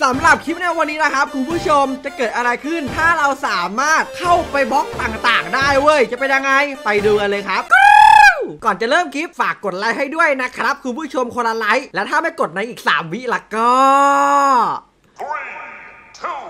สำหรับคลิปในวันนี้นะครับคุณผู้ชมจะเกิดอะไรขึ้น ถ้าเราสามารถเข้าไปบล็อกต่างๆ ได้เว้ย จะเป็นยังไงไปดูกันเลยครับก่อนจะเริ่มคลิปฝากกดไลค์ให้ด้วยนะครับ คุณผู้ชมคนละไลค์และถ้าไม่กดในอีก 3 วิละก็ Three, two,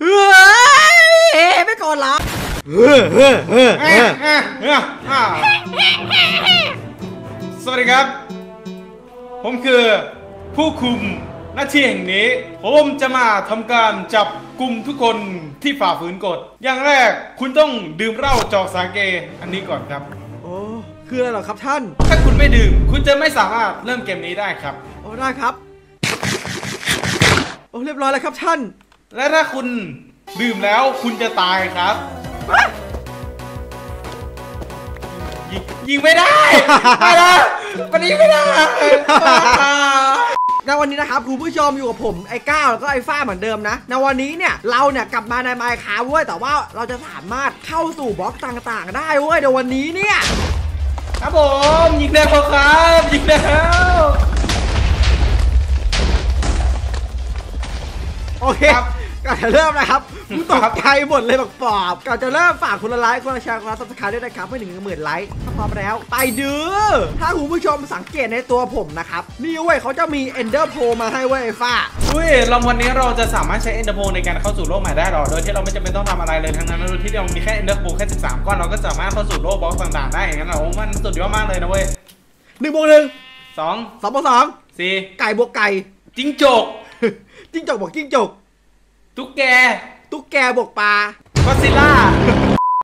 เฮ้ยไม่กดเหรอเฮ้ยเฮ้ยเฮ้ยเฮ้ยสวัสดีครับ ผมคือผู้คุม หน้าที่แห่งนี้ ผมจะมาทำการจับกลุ่มทุกคนที่ฝ่าฝืนกฎ อย่างแรกคุณต้องดื่มเหล้าจอกสาเกอันนี้ก่อนครับ โอ้คืออะไรเหรอครับท่านถ้าคุณไม่ดื่ม คุณจะไม่สามารถเริ่มเกมนี้ได้ครับ โอ้ได้ครับ โอ้เรียบร้อยแล้วครับท่าน และถ้าคุณดื่มแล้วคุณจะตายครับ ยิงยิงไม่ได้ ไม่ได้วันนี้ไม่ได้ ในวันนี้นะครับคุณผู้ชมอยู่กับผมไอ้ก้าวแล้วก็ไอ้ฟ้าเหมือนเดิมนะในวันนี้เนี่ยเราเนี่ยกลับมาในไมค์คาเว้ยแต่ว่าเราจะสามารถเข้าสู่บล็อกต่างๆ ได้เว้ยในวันนี้เนี่ยครับผมยิงแล้วครับยิงแล้วโอเคครับ ก่อนจะเริ่มนะครับกูตกใจหมดเลยบอกปอบก่อนจะเริ่มฝากคนละไลค์คนละแชร์คนละ subscribe ด้วยนะครับไม่ถึงหมื่นไลค์ถ้าพร้อมแล้ว ไปดื้อถ้าคุณผู้ชมสังเกตในตัวผมนะครับ นี่เว้ยเขาจะมี Ender Pearl มาให้เว้ยไอ้ฟ้าอุ้ยเราวันนี้เราจะสามารถใช้ Ender Pearl ในการเข้าสู่โลกใหม่ได้หรอโดยที่เราไม่จำเป็นต้องทำอะไรเลยทั้งนั้นโดยที่เรามีแค่ Ender Pearl แค่13ก้อนเราก็สามารถเข้าสู่โลกบล็อกต่างๆได้อย่างนั้นเหรอโอ้มันสุดยอดมากเลยนะเว้ยหนึ่งบวกหนึ่งสองสองบวกสองสี่ไก่บวกไก่จิ้งจกจิ้งจกบวกจิ้งจก ตุ๊กแก ตุ๊กแกบวกปลาก็อดซิลล่า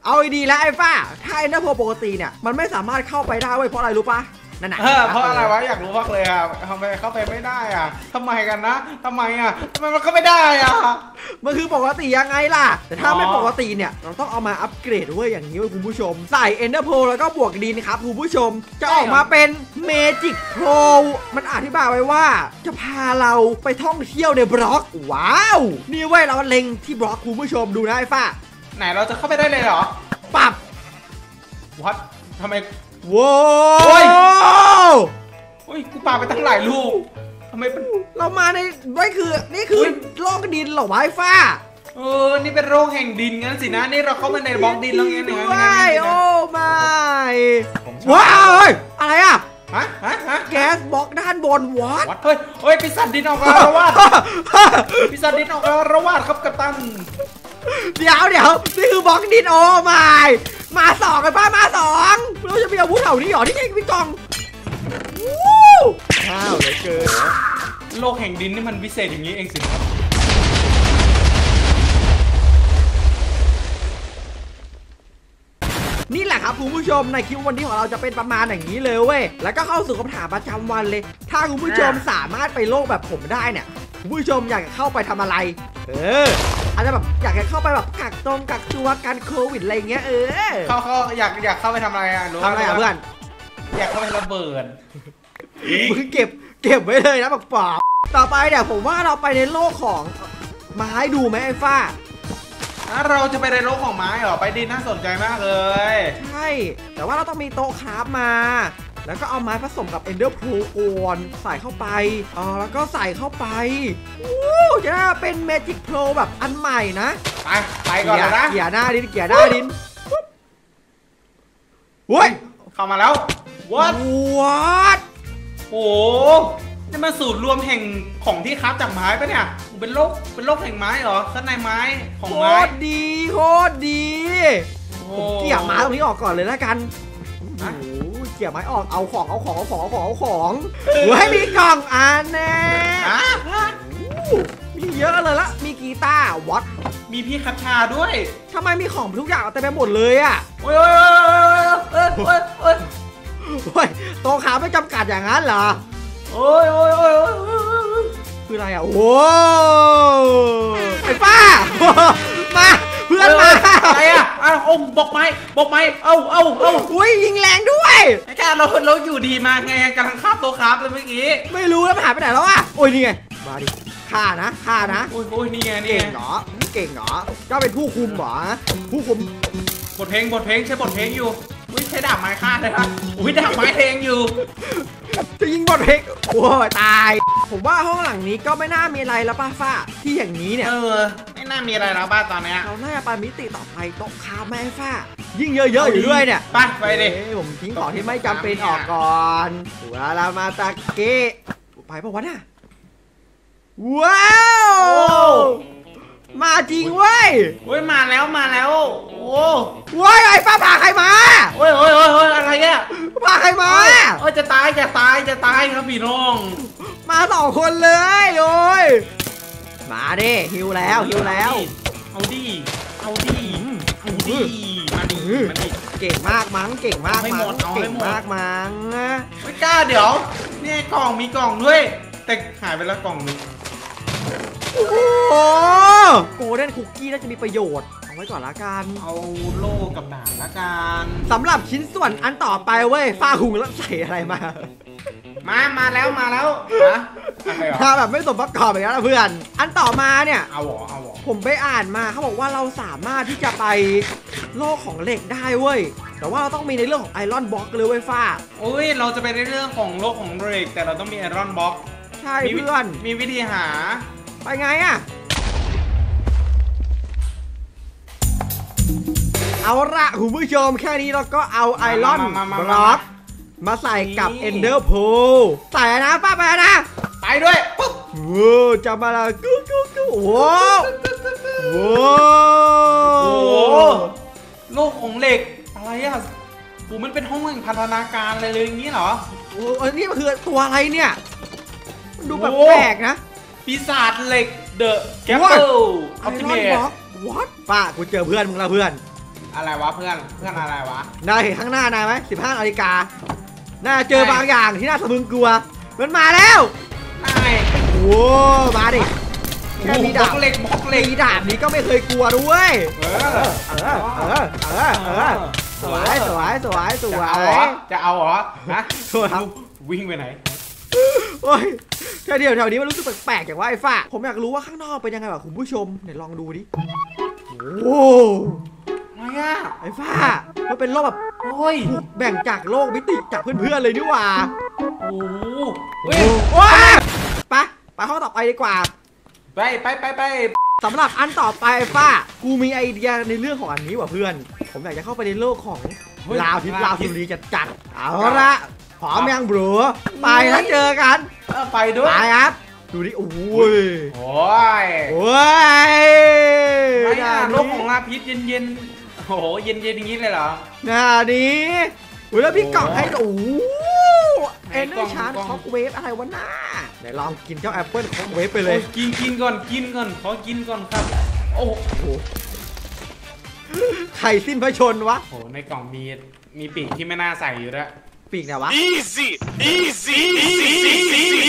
เอาดีๆแล้วไอ้ฟ้า ถ้า Ender Pearl ปกติเนี่ย มันไม่สามารถเข้าไปได้เว้ยเพราะอะไรรู้ปะ นั่นน่ะเออเพราะอะไรวะอยากรู้มากเลยอะทำไมเข้าไปไม่ได้อะทำไมกันนะทำไมอะทำไมมันเข้าไม่ได้อะมันคือปกติยังไงล่ะ แต่ถ้าอ๋อไม่ปกติเนี่ย เราต้องเอามาอัปเกรดเว้ยอย่างนี้เว้ยคุณผู้ชม ใส่ Ender Pearl แล้วก็บวกดินครับคุณผู้ชม จะออกมาเป็นเมจิกโ o มันอธิบายไว้ว่า จะพาเราไปท่องเที่ยวในบล็อก ว้าว นี่เว้ยเราเล็งที่บล็อกคุณผู้ชมดูนะไอ้ฟ้าไหนเราจะเข้าไปได้เลยเหรอปรับวัดทำไม ว้าโอ้ยวอุ้ยกูปาไปตั้งหลายลูกทำไมเป็น เรามาในไม่คือนี่คือโลกดินเหรอวะไอ้ฟ้าเออ นี่เป็นโรคแห่งดินงั้นสินะ นี่เราเข้ามาในบล็อกดินแล้วงั้นอย่างนั้นอย่างนั้นว้ายอย่างนั้นโอ้ไม่ผมชอบว้าวเฮ้ยอะไรอะ ฮะฮะฮะแก๊สบล็อกด้านบนวัดวัดเฮ้ยเฮ้ยปีศาจดินออกอาละวาดปีศาจดินออกอาละวาดครับกัปตันเดี๋ยวเดี๋ยวนี่คือบล็อกดินโอ้ไม่ มาสองกันป้ามาสองเราจะมีอาวุธเหล่านี้เหรอที่ไงพี่กองวู้ข้าวเหลือเกินโลกแห่งดินนี่มันวิเศษอย่างนี้เองสิครับนี่แหละครับคุณผู้ชมในคลิปวันนี้ของเราจะเป็นประมาณอย่างนี้เลยเว้ย แล้วก็เข้าสู่คำถามประจำวันเลย ถ้าคุณผู้ชมสามารถไปโลกแบบผมได้เนี่ย คุณผู้ชมอยากจะเข้าไปทำอะไร เออ อาจจะแบบอยากจะเข้าไปแบบกักตรงกักตัวกันโควิดอะไรเงี้ยเออเข้าเข้าอยากอยากเข้าไปทำอะไรอะรู้หทำอะไรอะเพื่อนอยากเข้าไประเบิดมึงเก็บเก็บไว้เลยนะบอกปอบต่อไปเดี๋ยวผมว่าเราไปในโลกของไม้ดูไหมไอ้ฟ้าอะเราจะไปในโลกของไม้เหรอไปดินน่าสนใจมากเลย ใช่ แต่ว่าเราต้องมีโต๊ะคราฟมา แล้วก็เอาไม้ผสมกับ Ender Pro ก่อนใส่เข้าไปอ๋อแล้วก็ใส่เข้าไปวู้จะได้เป็น Magic Pro แบบอันใหม่นะ ไป ไปก่อนเลยนะเกียร์หน้าดินเกียร์หน้าดินปุ๊บเฮ้ยเข้ามาแล้ววัดวัดโอ้โหนี่มันสูตรรวมแห่งของที่คับจากไม้ปะเนี่ย เป็นโลก เป็นโลกแห่งไม้เหรอข้างในไม้ของโคไม้ตรดีโคตรดีโอ้ผมเกี่ยไม้ตรงนี้ออกก่อนเลยแล้วกันโอ้โห เกี่ยไม้ออกเอาของเอาของเอาของเอาของเอาของเฮ้ยมีกล่องอันแน่อะโอ้โหมีเยอะเลยละมีกีตาร์วัดมีพี่คัชชาด้วยทำไมมีของทุกอย่างเต็มไปหมดเลยอะโอ้ยโอ้ยโอ้ยโอ้ยโอ้ยโอ้ยโตขาไม่จำกัดอย่างนั้นเหรอโอ้ยโอ้ยโอ้ยโอ้ยโอ้ยคืออะไรอะโอ้ไอ้ป้ามาเพื่อนมา อะไรอะอ้าวเอาบอกไม้บอกไม้เอ้าเอ้าเอ้าอุ้ยยิงแรงด้วยไอ้แค่เราเราอยู่ดีมาไงกำลังคาบตัวครับเลยเมื่อกี้ไม่รู้แล้วมันหายไปไหนแล้วอะโอ้ยนี่ไงมาดิฆ่านะฆ่านะโอ้ยโอ้ยนี่ไงนี่เก่งเหรอเก่งเหรอเจ้าเป็นผู้คุมเหรอผู้คุมบทเพลงบทเพลงใช้บทเพลงอยู่อุ้ยใช้ดาบไม้ฆ่าเลยครับอุ้ยดาบไม้เพลงอยู่จะยิงบอลเพกโอ้ยตาย ผมว่าห้องหลังนี้ก็ไม่น่ามีอะไรแล้วป้าฟ้าที่อย่างนี้เนี่ย เออ น่ามีอะไรแล้วบ้านตอนเนี้ยเราน่าจะไปมิติต่อไปโต๊ะค้าแม่ฟ้า ยิ่งเยอะๆอยู่ด้วยเนี่ยไปไปดิเอ้ยผมทิ้งของที่ไม่จำเป็นออกก่อนสุรารามาตาเกะไปปะวะน่ะว้าว มาจริงเว้ยโอ้ยมาแล้วมาแล้ว โอ้ว้ายไอ้ป้าพาใครมาโอ้ยโอ้ยโอ้ยโอ้ยอะไรเนี่ยพาใครมา โอ้ยจะตายจะตายจะตายครับพี่น้อง มาสองคนเลยโอ้ย มาดิฮิวแล้วฮิวแล้ว เอาดิเอาดิเอาดิมาดิมาดิเก่งมากมั้งเก่งมากเอาให้มั้หมงดเอาให้เก่งหมดมากมั้งไม่กล้าเดี๋ยวเนี่ยกล่องมีกล่องด้วย แต่หายไปแล้วกล่องหนึงโอ้โหโกลเด้นคุกกี้น่าจะมีประโยชน์เอาไว้ก่อนละกัน เอาโล่กับด่างละกันสำหรับชิ้นส่วนอันต่อไปเว้ยฟ้าหุงแล้วใส่อะไรมา มามาแล้วมาแล้วนะอะไรเหรอมาแบบไม่สมประกอบอย่างนั้นนะเพื่อน อันต่อมาเนี่ย เอาเหรอเอาเหรอผมไปอ่านมาเขาบอกว่าเราสามารถที่จะไปโลกของเหล็กได้เว้ย แต่ว่าเราต้องมีในเรื่องของไอรอนบล็อกเลยเว้ยฟ้า โอ้ยเราจะไปในเรื่องของโลกของเบรกแต่เราต้องมีไอรอนบ็อกใช่มีวิเพื่อน มีวิธีหา ไปไงอะเอาละคุณผู้ชมแค่นี้เราก็เอาไอรอนมามามาบมาล็อก มาใส่กับนี่เอนเดอร์โพใส่นะป้าไปนะ ไปด้วยปุ๊บโว้จะมาละกุ๊กกุ๊กกุ๊กโว้โว้โอ้โหโลกของเหล็กอะไรอะโอ้มันเป็นห้องแห่งพัฒนาการอะไรเลยอย่างนี้เหรอโอ้อันนี้มันคือตัวอะไรเนี่ยมันดูแบบโอ้แปลกนะปีศาจเหล็กเดอะแกป What? เปิลอไออปติรเมอนทบล็อกวัดป้ากูเจอเพื่อนมึงแล้วเพื่อน อะไรวะเพื่อนเพื่อนอะไรวะนายเห็นข้างหน้านายไหม15นาฬิกา น่าจะเจอไหนบางอย่างที่น่าสะพรึงกลัว มันมาแล้วนายโว้มาดิแค่มีบล็ดาอบกเหล็กบล็อกเหล็กมีดาบนี้ก็ไม่เคยกลัวด้วยเออเออเออเออเออสวยสวยสวยสวจะเอาเหรอยจะเอาเหรอฮะโทษครับวิ่งไปไหนโอ้ยแค่เดียวแถวนี้มันรู้สึกแปลกๆอย่างว่าไอ้ฝ้าผมอยากรู้ว่าข้างนอกเป็นยังไงวะคุณผู้ชมไหนลองดูดิโอ้อะไรอะไอ้ฝ้ามันเป็นโลกแบบ โอ้ยถูกแบ่งจากโลกมิติจากเพื่อนๆเลยนี่หว่า โอ้โหโอ้เฮ้ยโอ้ยไปไปห้องต่อไปดีกว่า ไปไปไปไปสำหรับอันต่อไปฝ้ากูมีไอเดียในเรื่องของอันนี้ว่ะเพื่อน ผมอยากจะเข้าไปในโลกของเฮ้ยลาวทิศลาวสุรีจัดจัดๆเอาครับละพร้อมยังบรูไปแล้วเจอกันเออไปด้วยไปครับดูดิโอ้ยโอ้ยโอ้ยไม่หน้าอะโลนี้กของลาพิษเย็นเย็นๆ โอ้โหเย็นเย็นๆอย่างนี้เลยเหรอหน้านี้อุ้ยแล้วพี่กล่องให้โอ้โหไหนเอ็นเดกล่อองร์ชาร์กล่องท็อกเวฟอะไรวะน้าเดี๋ยวลองกินเจ้าแอปเปิลท็อกเวฟไปเลยโอ้กินกินก่อนกินก่อนขอกินก่อนครับ โอ้โหโอ้โหไข่สิ้นพระชนวะโหในกล่องมีมีปีกที่ไม่น่าใส่อยู่ด้วยปีกไหนวะ Easy, easy, easy,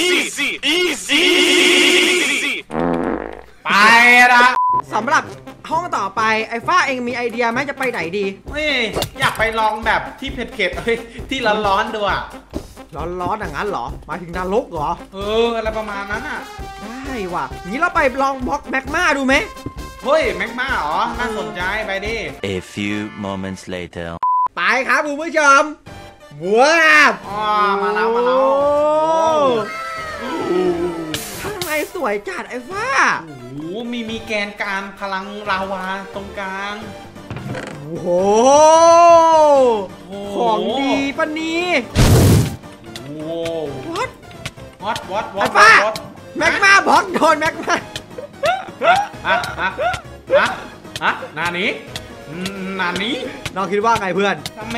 easy, easy, easy. ไปละสำหรับ ห้องต่อไปไอ้ฝ้าเองมีไอเดียไหมจะไปไหนดี เฮ้ยอยากไปลองแบบที่เผ็ดๆเฮ้ยที่ร้อนๆดูอะร้อนๆอย่างนั้นเหรอหมายถึงนรกเหรอ เออ อะไรประมาณนั้นอะได้ว่ะงี้เราไปลองบล็อกแมกมาดูไหมเฮ้ยแม็กมาเหรอน่าสนใจไปดิ A few moments later. ไปครับคุณผู้ชมว้าวอ๋อมาแล้วมาแล้วโอ้ข้างในสวยจัดไอ้ฝ้าโอ้โห มีมีแกนการพลังลาวาตรงกลางโอ้โหโอ้โหของดีปะนี่โอ้วัดวัดวัดวัไอ้ดฝ้าวัดแมกมาบล็อกโดนแมกมาฮะฮะฮะฮะนานี้นานี้น้องคิดว่าไงเพื่อนทำไม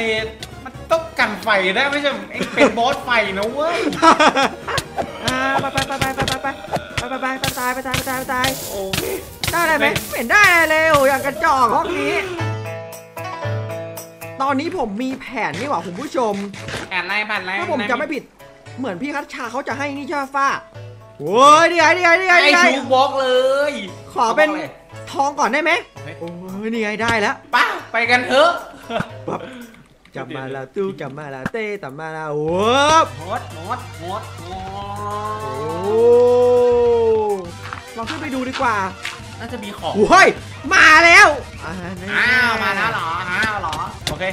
มันต้องกันไฟได้ไม่ใช่เอ็งเป็นบอสไฟนะเว้ยอ่าไปไปไปไปไปไป ไปไปตายไปตายไปตายไปตายโอ้ได้อะไรไหมไม่เห็นได้อะไรเลยโอ้อย่างกระจอกห้องนี้ ตอนนี้ผมมีแผนนี่หว่าคุณผู้ชมแอนไล่ผ่านไล่ถ้าผมจำไม่ผิด เหมือนพี่คัชชาเขาจะให้นี่ใช่ไหมฟ้าโอ้ยนี่ไงนี่ไงนี่ไงไอ้ชูบล็อกเลย ขอเป็นทองก่อนได้ไหมโอ้ยนี่ไงได้แล้วป้าไปกันเถอะปั๊บจับมาละตู้จับมาละเต้จับมาละโอ้บหมดหมดหมดโอ้ ลองขึ้นไปดูดีกว่าน่าจะมีของโอ้ยมาแล้วอ่าแน่อ้าวมาแล้วเหรออ้าวเหรอโอเค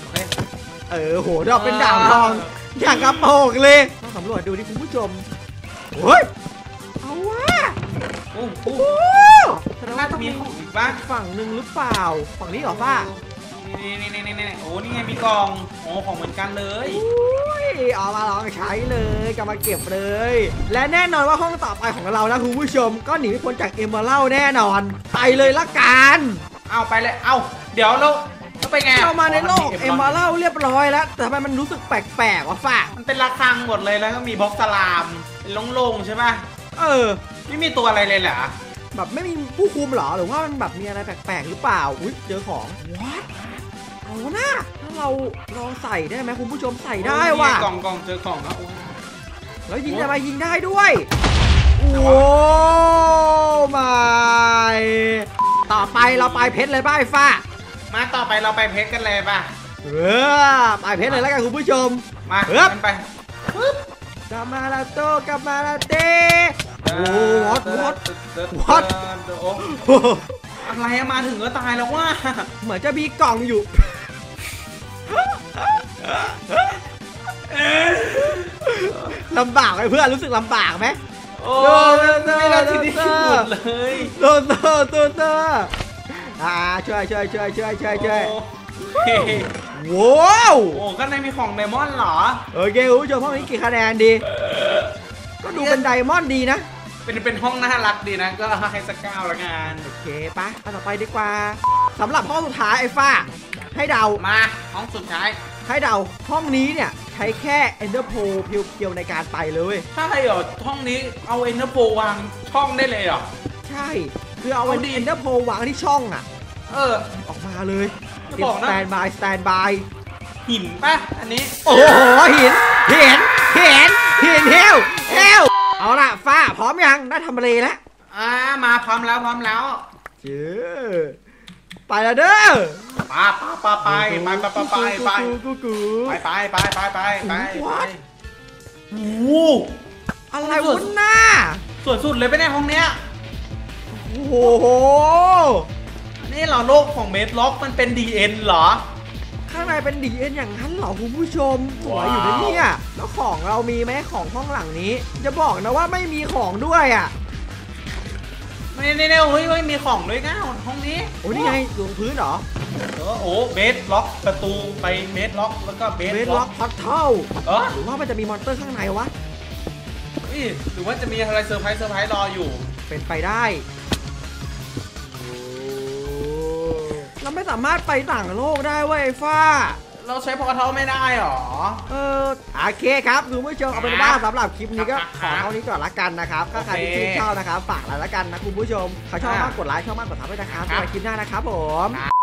โอเค เออโหดอกเป็นดาวทอง อย่างกระโปงเลยต้องสำรวจดูดิคุณผู้ชมโอ้ยเอาวะโอ้โหโอ้โหแสดงน่าว่าจะต้องมีมีของอีกบ้างฝั่งหนึ่งหรือเปล่า ฝั่งนี้เหรอป้า นี่นี่นี่นี่นี่โอ้นี่ไงมีกล่องโอ้ของเหมือนกันเลย อุ้ยเอามาลองใช้เลยกำมาเก็บเลย และแน่นอนว่าห้องต่อไปของเรานะคุณผู้ชม ก็หนีไม่พ้นจากเอมเมอรัลแน่นอน ไปเลยละกัน เอาไปเลยเอาเดี๋ยวเราเราไปไงเข้ามาในโลกเอมเมอลรัลเรียบร้อยแล้ว แต่ทำไมมันรู้สึกแปลกๆวะฝ้ามันเป็นระฆังหมดเลยแล้วก็มีบล็อกสลามเป็นโล่งๆใช่ป่ะเออ ไม่มีตัวอะไรเลยเหรอแบบไม่มีผู้คุมเหรอหรือว่ามันแบบมีอะไรแปลกๆหรือเปล่า อุ้ยเจอของ what เอานะถ้าเราลองใส่ได้ไหมคุณผู้ชมใส่ได้ว่ะโอ้ยนี่งกล่องกล่องเจอกล่องแล้วโอ้ยแล้วยิงโอ้จะมายิงได้ด้วยโอ้ไม่ต่อไปเราไปเพชรเลยป้ายฟ้ามาต่อไปเราไปเพชรกันเลยป่ะเออไปเพชรเลยแล้วกันคุณผู้ชมมาเอิบกันไปกามาลาโตกามาลาเตโอ้วอตวอต What? โอ้อะไรอะมาถึงก็ตายแล้วว่าเหมือนจะมีกล่องอยู่ ลำบากไหมเพื่อนรู้สึกลำบากไหมโอ้โดนโดนไม่ได้ที่นี่โดนหมดเลยโตโตโตโตอ่าช่วยช่วยช่วยช่วยช่วยช่วยโอ้เฮ้ว้าวโอ้ข้างในมีของ diamond เหรอโอเคคุณผู้ชมห้องนี้กี่คะแนนดี ก็ดูเป็น diamond ดีนะ เป็นเป็นห้องน่ารักดีนะ ก็ให้สักเก้าละกันโอเคปะอันต่อไปดีกว่าสำหรับห้องสุดท้ายไอ้ฟ้าให้เดามาห้องสุดท้าย ให้เดาห้องนี้เนี่ยใช้แค่ Ender p o เพียวๆในการไปเลยถ้าใครเหรอห้องนี้เอาเอ็นเตอร์โปวางช่องได้เลยเหรอ ใช่ คือเอา เอาดิเอ็นเดอร์โพวางที่ช่องอะ เออ ออกมาเลยจะเตรียบมอกสนะ แตนบายสแตนบาย หินป่ะอันนี้ โอ้โหหินเห็นเห็นเห็นเฮลเฮลเอาล่ะฟ้าพร้อมยังได้ทำอะไรแล้วอ่ามาพร้อมแล้วพร้อมแล้ว เจ้อ ไปแล้วเด้อปาปาปาไปไปไปไปไปไปกูกูไปไปไปไปไปไปโอ้โหอะไรวะหน้าสวยสุดเลยไปในห้องเนี้ยโอ้โหนี่เหรอโลกของเมดล็อกมันเป็น DN เหรอ ข้างในเป็นดีเอ็นอย่างนั้นเหรอคุณผู้ชมสวยอยู่นะเนี่ยแล้วของเรามีไหมของห้องหลังนี้ จะบอกนะว่าไม่มีของด้วยอะ นี่นี่นี่เฮ้ยเฮ้ยมีของด้วยก้าวห้องนี้โอ้นี่ไงอยู่บนพื้นเหรอเออโอ้เบสล็อกประตูไปเบสล็อกแล้วก็เบสเบสล็ล็ออกกพอตเทิลเออหรือว่ามันจะมีมอนเตอร์ข้างในวะ เฮ้ยหรือว่าจะมีอะไรเซอร์ไพรส์เซอร์ไพรส์รออยู่ เป็นไปได้ เราไม่สามารถไปต่างโลกได้เว้ยไอ้ฟ้า เราใช้พอเท้าไม่ได้หรอ เออโอเคครับคุณผู้ชมเอาเป็นว่าครับสำหรับคลิปนี้ก็ครัขอบเท่านี้ก่อนละกันนะครับถ้าใครที่โอเคชื่นชอบนะครับฝากอะไรละกันนะคุณผู้ชมใครชอบครับมากกดไลค์ชอบมากกดซับด้วยนะครับครับเจอกันคลิปหน้านะครับผมครับ